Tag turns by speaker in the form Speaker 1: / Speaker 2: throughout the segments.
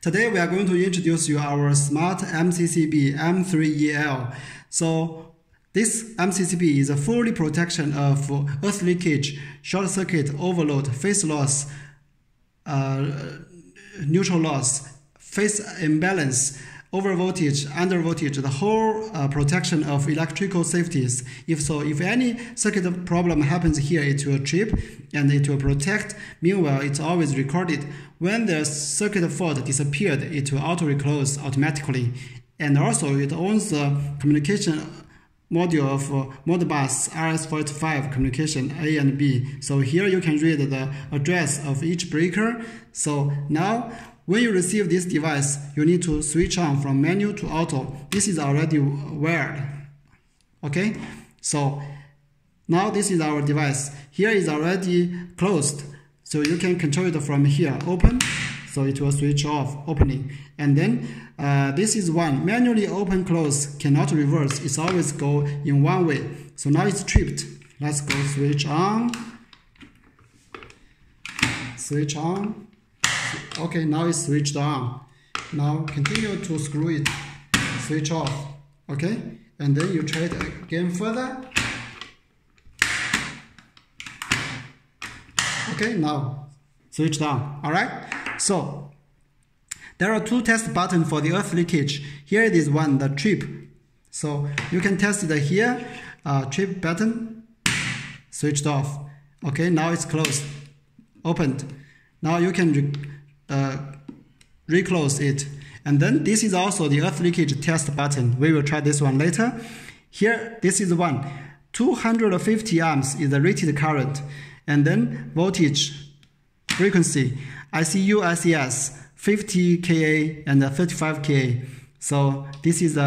Speaker 1: Today we are going to introduce you our smart MCCB M3EL. So this MCCB is a fully protection of earth leakage, short circuit, overload, phase loss, uh, neutral loss, phase imbalance, over voltage, under voltage, the whole uh, protection of electrical safeties. If so, if any circuit problem happens here, it will trip and it will protect. Meanwhile, it's always recorded. When the circuit fault disappeared, it will auto reclose automatically. And also, it owns the communication module of uh, Modbus RS485 communication A and B. So here you can read the address of each breaker. So now when you receive this device, you need to switch on from manual to auto. This is already wired. Okay, so now this is our device. Here is already closed, so you can control it from here. Open, so it will switch off, opening. And then uh, this is one, manually open, close, cannot reverse. It's always go in one way. So now it's tripped. Let's go switch on, switch on, Okay, now it's switched on. Now continue to screw it, switch off. Okay, and then you try it again further. Okay, now switch down. All right, so there are two test buttons for the earth leakage. Here it is one, the trip. So you can test it here, uh, trip button, switched off. Okay, now it's closed, opened. Now you can uh, reclose it. And then this is also the earth leakage test button. We will try this one later. Here, this is one. 250 amps is the rated current. And then voltage, frequency, ICU, ICS, 50 kA and 35 kA. So this is the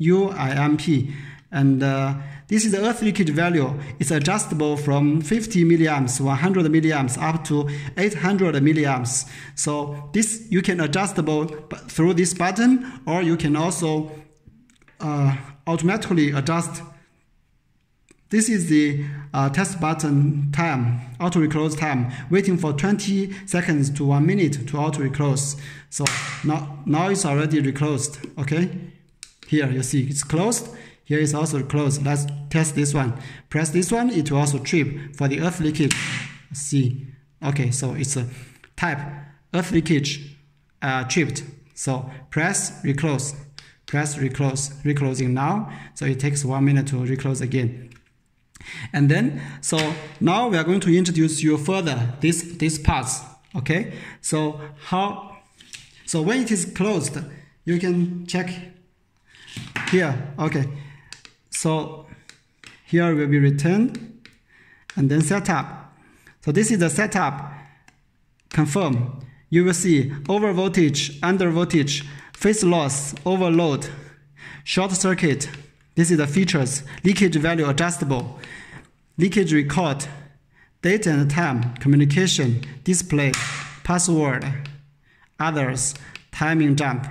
Speaker 1: IUIMP. And uh, this is the earth leakage value. It's adjustable from 50 milliamps, 100 milliamps up to 800 milliamps. So this you can adjustable through this button, or you can also uh, automatically adjust. This is the uh, test button time, auto reclose time, waiting for 20 seconds to one minute to auto reclose. So now, now it's already reclosed, okay? Here you see it's closed. Here is also closed. Let's test this one. Press this one, it will also trip for the earth leakage. See, okay, so it's a type earth leakage uh, tripped. So press, reclose, press, reclose, reclosing now. So it takes one minute to reclose again. And then, so now we are going to introduce you further this, these parts, okay? So how, so when it is closed, you can check here, okay. So here will be returned and then setup. So this is the setup. Confirm. You will see over voltage, under voltage, phase loss, overload, short circuit. This is the features. Leakage value adjustable, leakage record, date and time, communication, display, password, others, timing jump.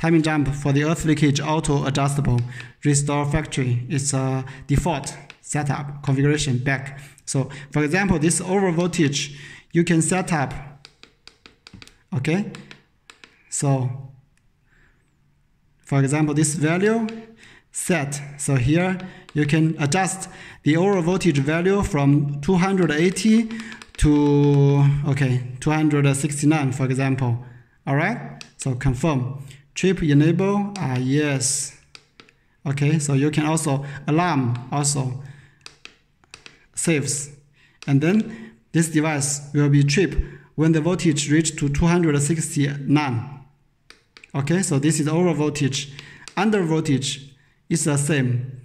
Speaker 1: Timing jump for the earth leakage auto adjustable. Restore factory is a default setup configuration back. So for example, this over voltage, you can set up, okay? So for example, this value set. So here you can adjust the over voltage value from 280 to, okay, 269, for example. All right, so confirm. Trip enable, ah, yes. Okay, so you can also alarm also saves. And then this device will be trip when the voltage reach to 269. Okay, so this is over voltage. Under voltage is the same.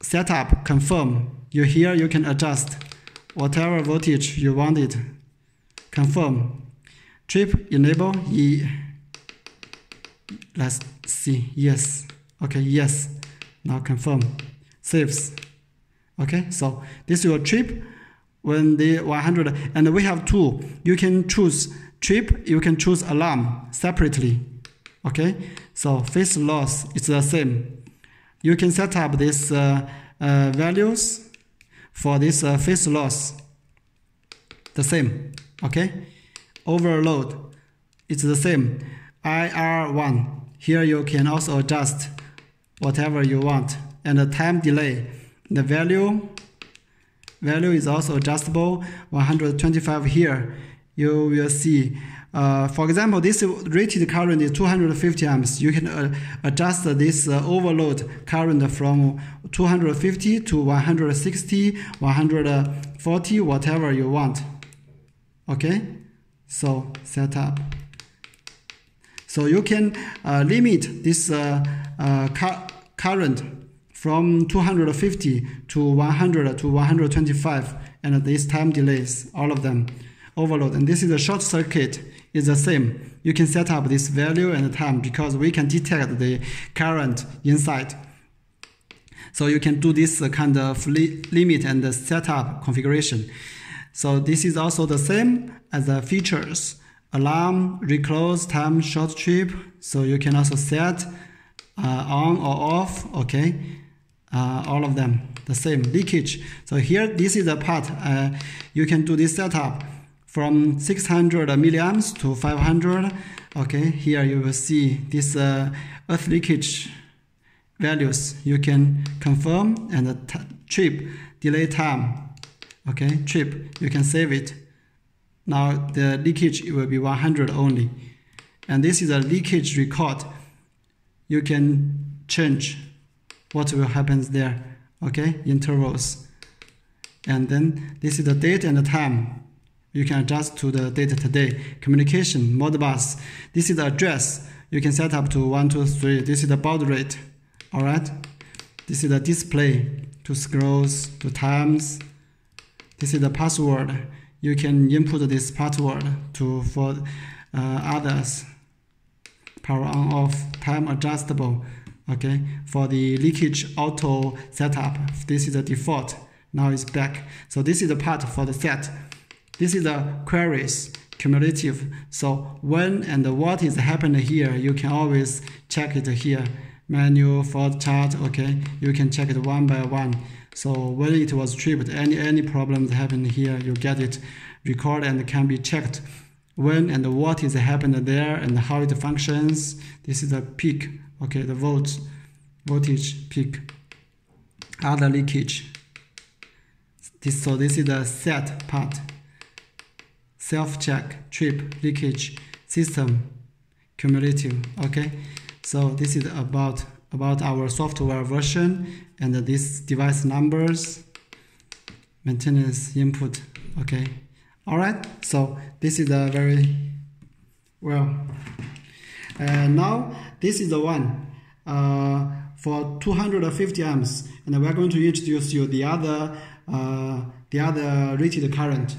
Speaker 1: Setup, confirm. You here you can adjust whatever voltage you wanted. Confirm. Trip enable, e Let's see. Yes. Okay, yes. Now confirm. Saves. Okay, so this is your trip when the 100 and we have two. You can choose trip, you can choose alarm separately. Okay, so phase loss is the same. You can set up these uh, uh, values for this uh, phase loss. The same. Okay, overload it's the same. IR1. Here you can also adjust whatever you want. And the time delay. The value value is also adjustable 125 here you will see uh, for example this rated current is 250 amps you can uh, adjust this uh, overload current from 250 to 160 140 whatever you want okay so set up so you can uh, limit this uh, uh, current from 250 to 100 to 125 and this time delays all of them overload. And this is a short circuit. Is the same. You can set up this value and time because we can detect the current inside. So you can do this kind of li limit and setup configuration. So this is also the same as the features alarm reclose time short trip so you can also set uh, on or off okay uh, all of them the same leakage. So here, this is the part uh, you can do this setup from 600 milliamps to 500. Okay, here you will see this uh, earth leakage values. You can confirm and the trip delay time. Okay, trip you can save it. Now the leakage will be 100 only, and this is a leakage record. You can change what will happen there okay intervals. And then this is the date and the time. You can adjust to the date today. Communication modbus this is the address. You can set up to 123 this is the baud rate. All right? This is the display to scrolls to times. This is the password you can input this password to for uh, others. Power on off time adjustable okay? For the leakage auto setup this is the default. Now it's back. So this is the part for the set. This is the queries cumulative. So when and what is happening here you can always check it here. Manual fault chart okay? You can check it one by one so when it was tripped any any problems happen here you get it record and can be checked. When and what is happening there and how it functions this is the peak okay the volt, voltage peak other leakage. This so this is the set part. Self check trip leakage system cumulative okay? So this is about about our software version and this device numbers maintenance input okay all right so this is a very well and now this is the one uh, for 250 amps, and we're going to introduce you the other uh, the other rated current.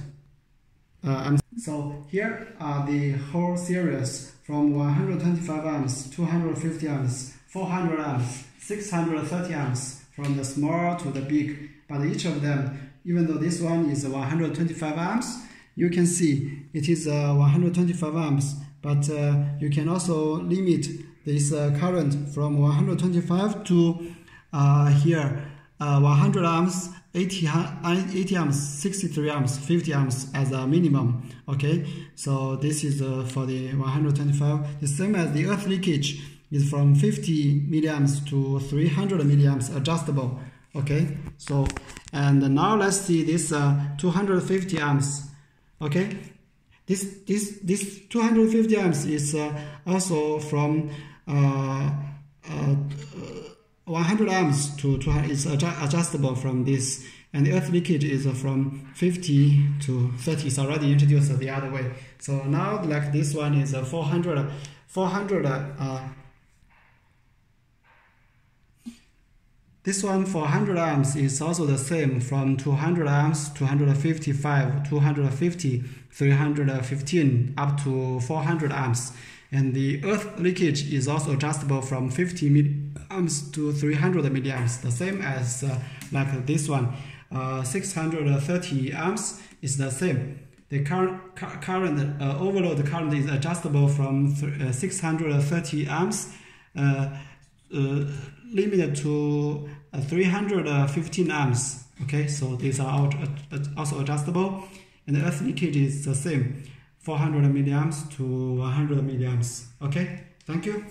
Speaker 1: Uh, so here are the whole series from 125 amps, 250 amps, 400 amps, 630 amps, from the small to the big. But each of them, even though this one is 125 amps, you can see it is uh, 125 amps, but uh, you can also limit this uh, current from 125 to uh, here uh, 100 amps 80, 80 amps 63 amps 50 amps as a minimum. Okay? So this is uh, for the 125 the same as the earth leakage is from 50 milliamps to 300 milliamps adjustable okay? So and now let's see this uh, 250 amps okay? This this this 250 amps is uh, also from uh, uh, 100 amps to 200 is adjustable from this. And the earth leakage is from 50 to 30 it's already introduced the other way. So now like this one is 400 400 this one for 100 amps is also the same from 200 amps 255 250 315 up to 400 amps and the earth leakage is also adjustable from 50 milliamps to 300 milliamps, the same as uh, like this one. Uh, 630 amps is the same. The current, current uh, overload current is adjustable from uh, 630 amps, uh, uh, limited to uh, 315 amps. Okay, so these are uh, uh, also adjustable, and the earth leakage is the same 400 milliamps to 100 milliamps. Okay, thank you.